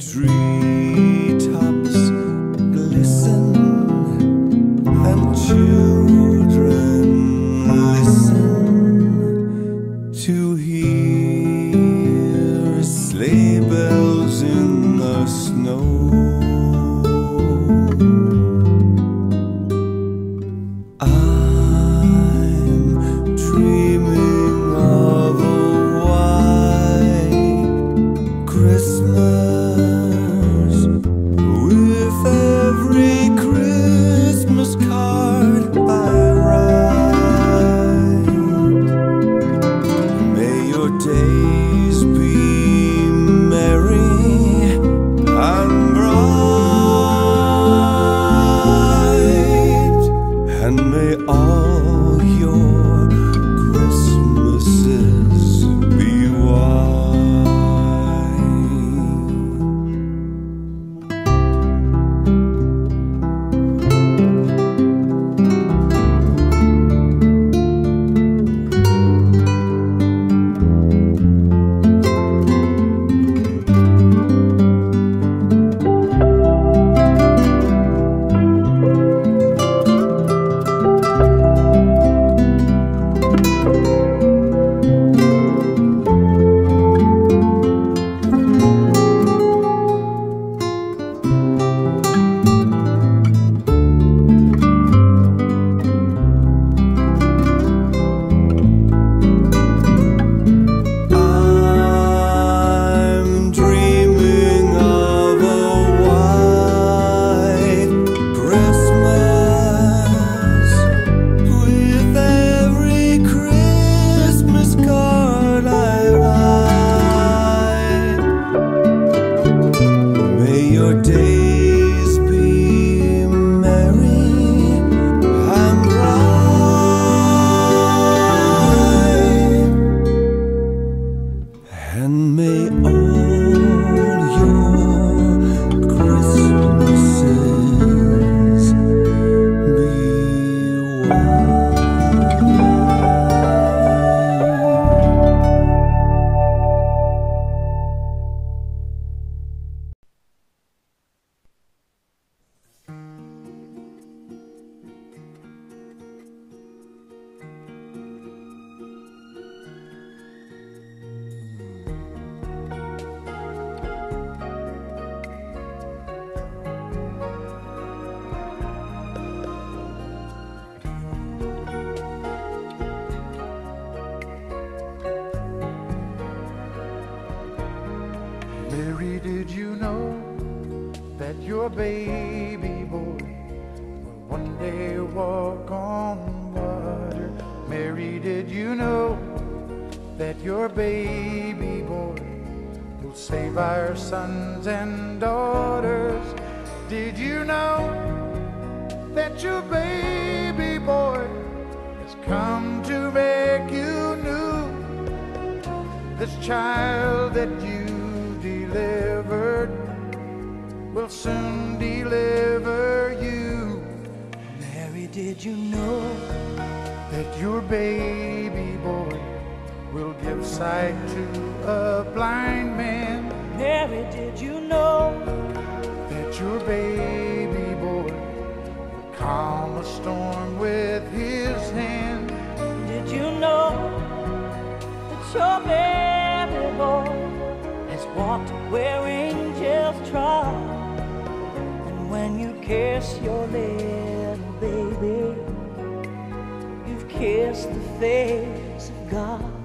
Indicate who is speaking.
Speaker 1: treetops glisten and children
Speaker 2: know that your baby boy will one day walk on water? Mary, did you know that your baby boy will save our sons and daughters? Did you know that your baby boy has come to make you new? This child that you delivered will soon deliver you. Mary, did you know that your baby boy will give sight to a blind man?
Speaker 3: Mary, did you know
Speaker 2: That your baby boy will calm a storm with his hand?
Speaker 3: Did you know that your baby boy has walked where angels trod? When you kiss your little baby, you've kissed the face of God.